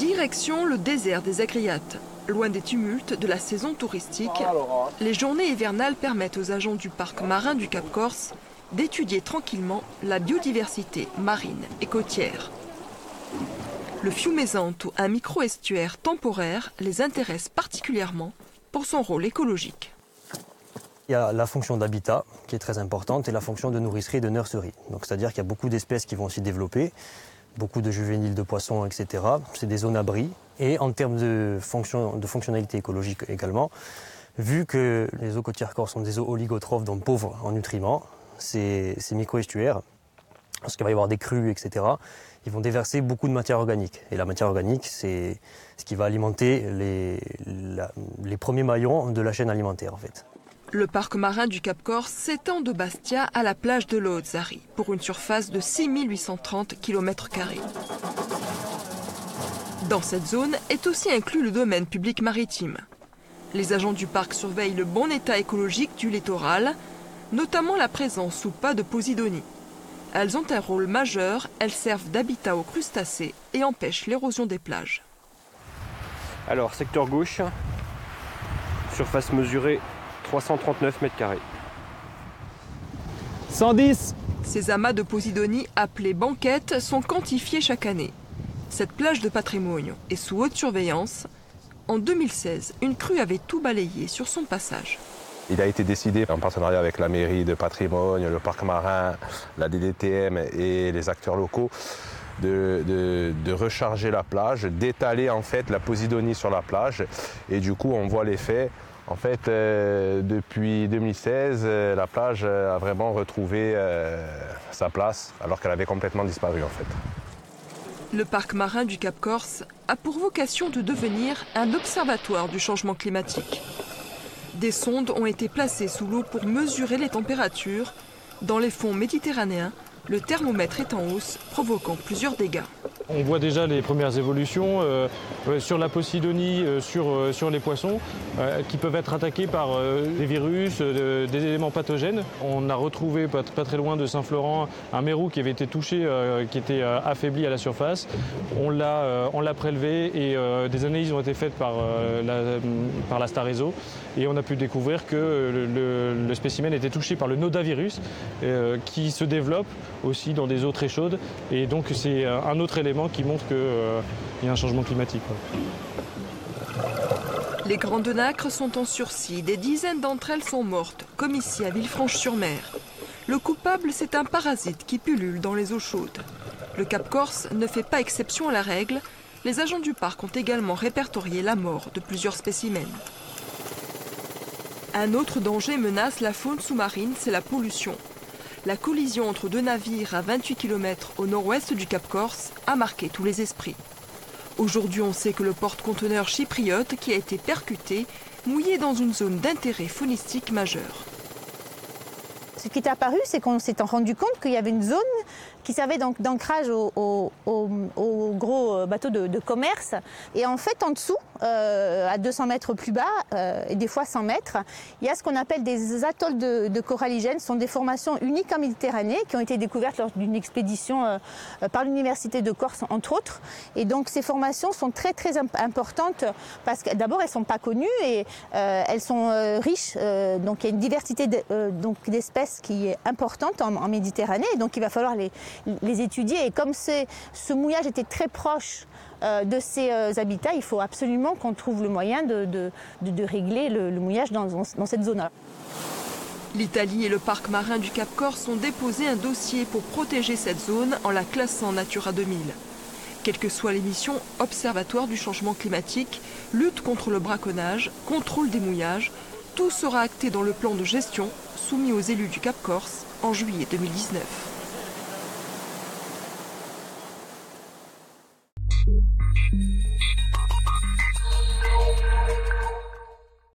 Direction le désert des Agriates. Loin des tumultes de la saison touristique, les journées hivernales permettent aux agents du parc marin du Cap Corse d'étudier tranquillement la biodiversité marine et côtière. Le Fiumezanto, un micro-estuaire temporaire, les intéresse particulièrement pour son rôle écologique. Il y a la fonction d'habitat qui est très importante et la fonction de nourricerie et de nurserie. C'est-à-dire qu'il y a beaucoup d'espèces qui vont s'y développer, beaucoup de juvéniles de poissons, etc. C'est des zones abris. Et en termes de, fonction, de fonctionnalité écologique également, vu que les eaux côtières corps sont des eaux oligotrophes, donc pauvres en nutriments, ces, ces micro-estuaires, lorsqu'il va y avoir des crues, etc., ils vont déverser beaucoup de matière organique. Et la matière organique, c'est ce qui va alimenter les, les premiers maillons de la chaîne alimentaire, en fait. Le parc marin du Cap Corse s'étend de Bastia à la plage de l'Ozari pour une surface de 6830 km. Dans cette zone est aussi inclus le domaine public maritime. Les agents du parc surveillent le bon état écologique du littoral, notamment la présence ou pas de posidonie. Elles ont un rôle majeur, elles servent d'habitat aux crustacés et empêchent l'érosion des plages. Alors, secteur gauche, surface mesurée 339 mètres carrés. 110 Ces amas de Posidonie, appelés banquettes, sont quantifiés chaque année. Cette plage de patrimoine est sous haute surveillance. En 2016, une crue avait tout balayé sur son passage. Il a été décidé en partenariat avec la mairie de patrimoine, le parc marin, la DDTM et les acteurs locaux de, de, de recharger la plage, d'étaler en fait la posidonie sur la plage et du coup on voit l'effet. En fait, euh, depuis 2016, euh, la plage a vraiment retrouvé euh, sa place alors qu'elle avait complètement disparu en fait. Le parc marin du Cap Corse a pour vocation de devenir un observatoire du changement climatique. Des sondes ont été placées sous l'eau pour mesurer les températures. Dans les fonds méditerranéens, le thermomètre est en hausse, provoquant plusieurs dégâts. On voit déjà les premières évolutions euh, sur la posidonie, euh, sur, euh, sur les poissons, euh, qui peuvent être attaqués par euh, des virus, euh, des éléments pathogènes. On a retrouvé pas, très loin de Saint-Florent un mérou qui avait été touché, euh, qui était euh, affaibli à la surface. On l'a euh, prélevé et euh, des analyses ont été faites par, euh, la, la Starezo et on a pu découvrir que le, spécimen était touché par le nodavirus euh, qui se développe aussi dans des eaux très chaudes et donc c'est euh, un autre élément qui montre qu'il y a un changement climatique. Les grandes nacres sont en sursis, des dizaines d'entre elles sont mortes, comme ici à Villefranche-sur-Mer. Le coupable, c'est un parasite qui pullule dans les eaux chaudes. Le Cap Corse ne fait pas exception à la règle. Les agents du parc ont également répertorié la mort de plusieurs spécimens. Un autre danger menace la faune sous-marine, c'est la pollution. La collision entre deux navires à 28 km au nord-ouest du Cap Corse a marqué tous les esprits. Aujourd'hui, on sait que le porte-conteneur chypriote qui a été percuté mouillé dans une zone d'intérêt faunistique majeur. Ce qui est apparu, c'est qu'on s'est rendu compte qu'il y avait une zone qui servait donc d'ancrage aux au, au- aux gros bateaux de, de commerce. Et en fait, en dessous, euh, à 200 mètres plus bas, euh, et des fois 100 mètres, il y a ce qu'on appelle des atolls de, de coralligènes. Ce sont des formations uniques en Méditerranée qui ont été découvertes lors d'une expédition euh, euh, par l'Université de Corse, entre autres. Et donc, ces formations sont très, très imp- importantes parce que d'abord, elles ne sont pas connues et euh, elles sont euh, riches. euh, donc, il y a une diversité de- euh, donc d'espèces qui est importante en, en Méditerranée. Donc, il va falloir les, les étudier. Et comme ce mouillage était très proche euh, de ces euh, habitats, il faut absolument qu'on trouve le moyen de, régler le, mouillage dans, cette zone-là. L'Italie et le parc marin du Cap Corse ont déposé un dossier pour protéger cette zone en la classant Natura 2000. Quelle que soit l'émission, Observatoire du changement climatique, lutte contre le braconnage, contrôle des mouillages, tout sera acté dans le plan de gestion soumis aux élus du Cap Corse en juillet 2019. Thank you.